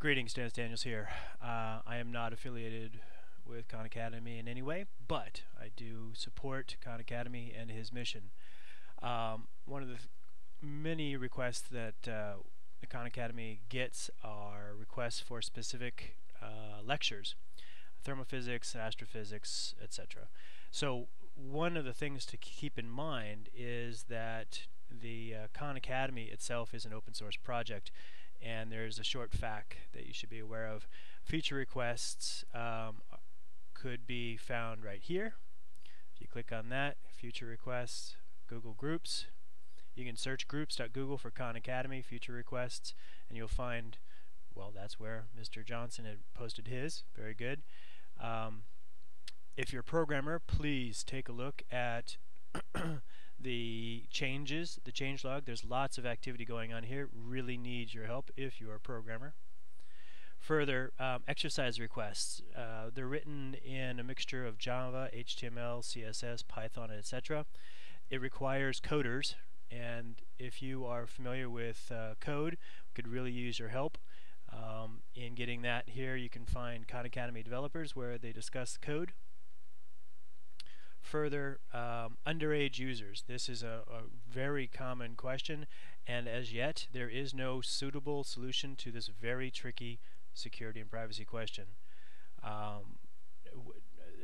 Greetings, Dennis Daniels here. Uh, I am not affiliated with Khan Academy in any way, but I do support Khan Academy and his mission. Um, one of the many requests that uh, the Khan Academy gets are requests for specific uh, lectures, thermophysics, astrophysics, etc. So one of the things to keep in mind is that the uh, Khan Academy itself is an open source project and there's a short FAQ that you should be aware of. Feature requests um, could be found right here. If you click on that, future requests, Google Groups. You can search groups.google for Khan Academy, future requests, and you'll find, well, that's where Mr. Johnson had posted his. Very good. Um, if you're a programmer, please take a look at the changes, the change log. There's lots of activity going on here. Really needs your help if you're a programmer. Further, um, exercise requests. Uh, they're written in a mixture of Java, HTML, CSS, Python, etc. It requires coders, and if you are familiar with uh, code, could really use your help. Um, in getting that here, you can find Khan Academy developers where they discuss code further um, underage users. This is a, a, very common question and as yet there is no suitable solution to this very tricky security and privacy question. Um,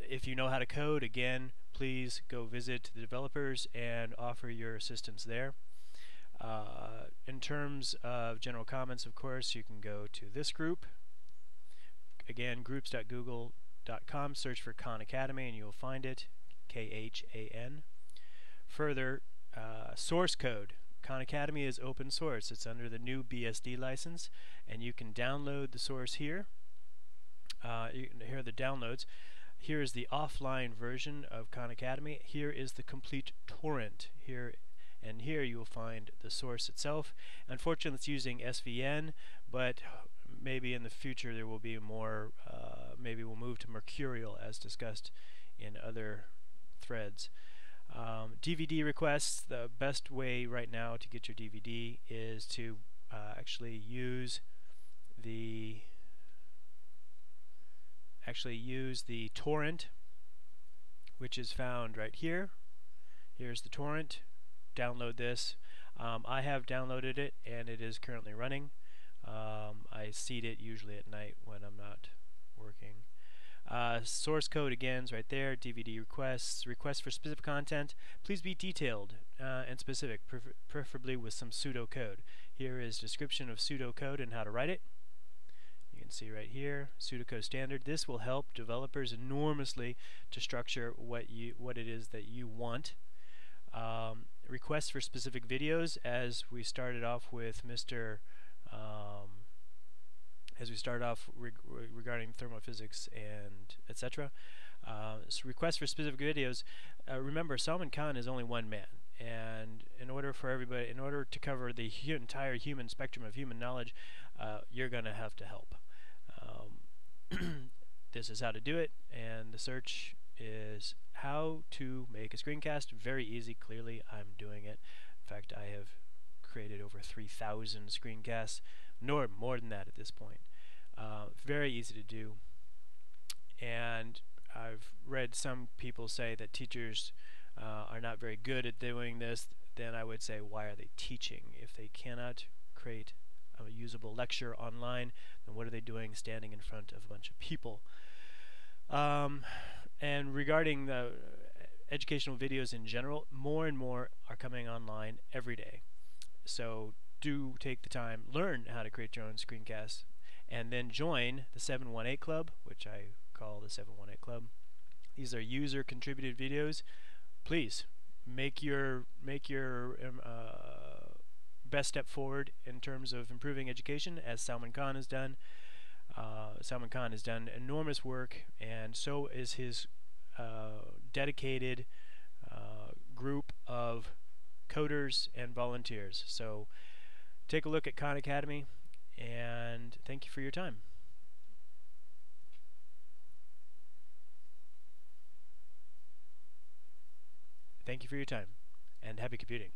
if you know how to code, again, please go visit the developers and offer your assistance there. Uh, in terms of general comments, of course, you can go to this group. Again, groups.google.com, search for Khan Academy and you'll find it. K-H-A-N. Further, uh, source code. Khan Academy is open source. It's under the new BSD license, and you can download the source here. Uh, here are the downloads. Here is the offline version of Khan Academy. Here is the complete torrent. Here and here you will find the source itself. Unfortunately, it's using SVN, but maybe in the future there will be more. Uh, maybe we'll move to Mercurial, as discussed in other threads. Um, DVD requests, the best way right now to get your DVD is to uh, actually use the actually use the torrent which is found right here. Here's the torrent. Download this. Um, I have downloaded it and it is currently running. Um, I seed it usually at night when I'm not working. Uh, source code again is right there. DVD requests, requests for specific content. Please be detailed uh, and specific, prefer preferably with some pseudocode. Here is description of pseudocode and how to write it. You can see right here, pseudocode standard. This will help developers enormously to structure what you what it is that you want. Um, requests for specific videos, as we started off with Mr. Um, as we start off reg regarding thermophysics and etc. Uh, so requests for specific videos. Uh, remember, Salman Khan is only one man, and in order for everybody, in order to cover the hu entire human spectrum of human knowledge, uh, you're going to have to help. Um, this is how to do it, and the search is how to make a screencast. Very easy. Clearly, I'm doing it. In fact, I have created over 3,000 screencasts nor more than that at this point. Uh, very easy to do. And I've read some people say that teachers uh, are not very good at doing this. Then I would say, why are they teaching? If they cannot create a usable lecture online, then what are they doing standing in front of a bunch of people? Um, and regarding the educational videos in general, more and more are coming online every day. So do take the time, learn how to create your own screencasts, and then join the 718 Club, which I call the 718 Club. These are user contributed videos. Please make your make your um, uh, best step forward in terms of improving education, as Salman Khan has done. Uh, Salman Khan has done enormous work, and so is his uh, dedicated uh, group of coders and volunteers. So take a look at Khan Academy, and thank you for your time. Thank you for your time, and happy computing.